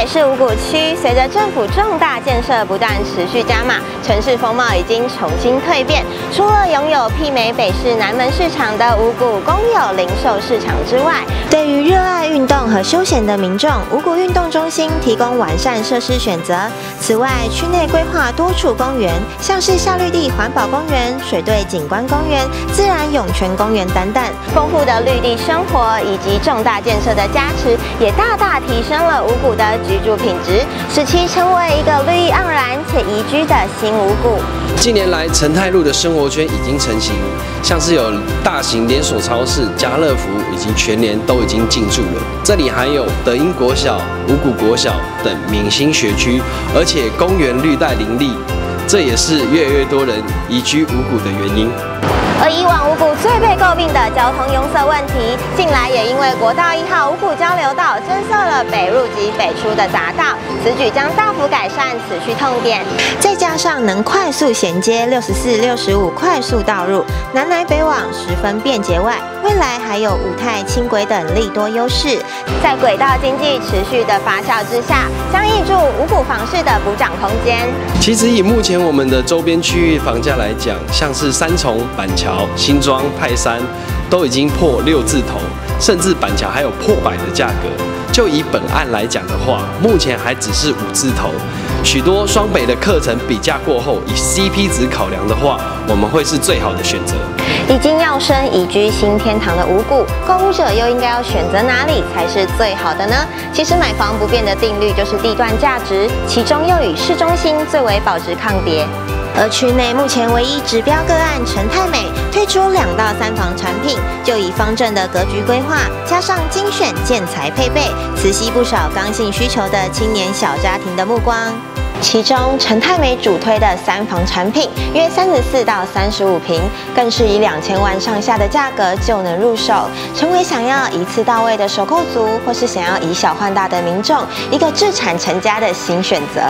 北市五股区随着政府重大建设不断持续加码，城市风貌已经重新蜕变。除了拥有媲美北市南门市场的五股公有零售市场之外，对于热爱运动和休闲的民众，五股运动中心提供完善设施选择。此外，区内规划多处公园，像是夏绿地环保公园、水队景观公园、自然涌泉公园等等，丰富的绿地生活以及重大建设的加持，也大大提升了五股的居住品质，使其成为一个绿意盎然且宜居的新五股。近年来，陈泰路的生活圈已经成型，像是有大型连锁超市、家乐福以及全联都已经进驻了。这里还有德英国小、五谷国小等明星学区，而且公园绿带林立，这也是越来越多人移居五谷的原因。而以往五股最被诟病的交通拥塞问题，近来也因为国道一号五股交流道增设了北入及北出的匝道，此举将大幅改善此区痛点。再加上能快速衔接六十四、六十五快速道路，南来北往十分便捷外，未来还有五泰轻轨等利多优势。在轨道经济持续的发酵之下，将挹注五股房市的补涨空间。其实以目前我们的周边区域房价来讲，像是三重、板桥、新庄、泰山，都已经破六字头，甚至板桥还有破百的价格。就以本案来讲的话，目前还只是五字头。许多双北的课程比价过后，以 CP 值考量的话，我们会是最好的选择。已经要升宜居新天堂的五股，购物者又应该要选择哪里才是最好的呢？其实买房不变的定律就是地段价值，其中又以市中心最为保值抗跌。而区内目前唯一指标个案陈泰美推出两到三房产品，就以方正的格局规划，加上精选建材配备，磁吸不少刚性需求的青年小家庭的目光。其中陈泰美主推的三房产品约三十四到三十五平，更是以两千万上下的价格就能入手，成为想要一次到位的首购族，或是想要以小换大的民众一个置产成家的新选择。